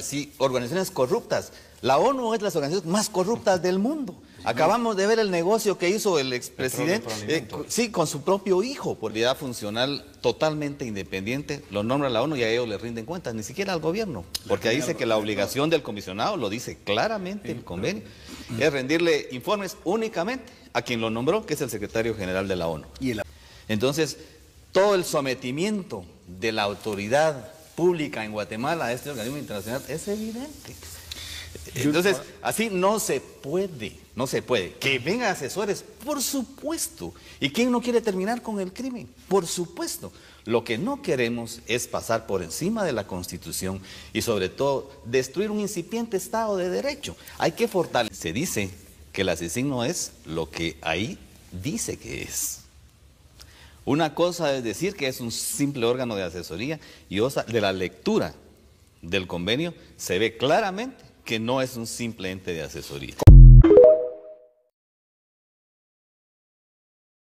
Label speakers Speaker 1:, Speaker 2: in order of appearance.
Speaker 1: Sí, organizaciones corruptas. La ONU es las organizaciones más corruptas del mundo. Acabamos de ver el negocio que hizo el expresidente, eh, sí, con su propio hijo, por vida funcional totalmente independiente, lo nombra la ONU y a ellos le rinden cuentas, ni siquiera al gobierno, porque ahí dice que la obligación del comisionado, lo dice claramente el convenio, es rendirle informes únicamente a quien lo nombró, que es el secretario general de la ONU. Entonces, todo el sometimiento de la autoridad pública en Guatemala a este organismo internacional es evidente. Entonces, así no se puede, no se puede. Que vengan asesores, por supuesto. ¿Y quién no quiere terminar con el crimen? Por supuesto. Lo que no queremos es pasar por encima de la Constitución y sobre todo destruir un incipiente Estado de Derecho. Hay que fortalecer. Se dice que el asesino es lo que ahí dice que es. Una cosa es decir que es un simple órgano de asesoría y otra de la lectura del convenio se ve claramente que no es un simple ente de asesoría.